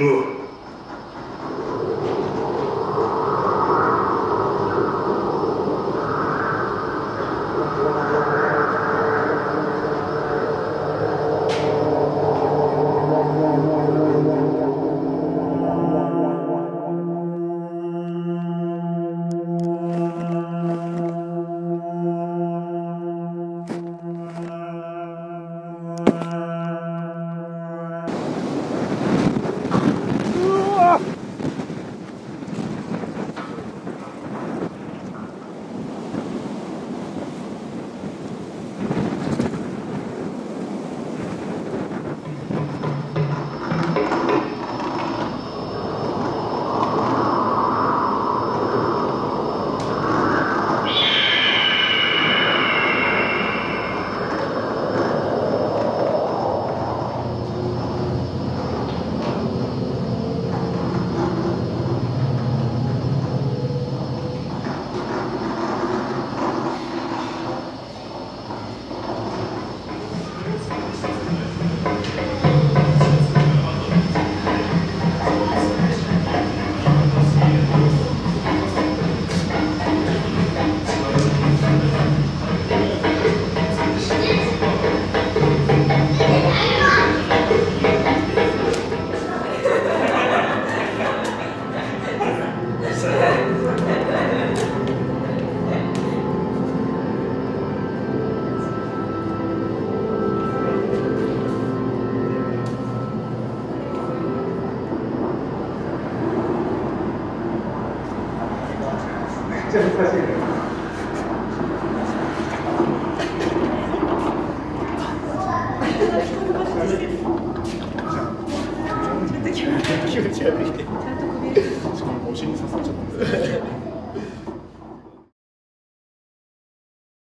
Ooh. ちゃ難しいね。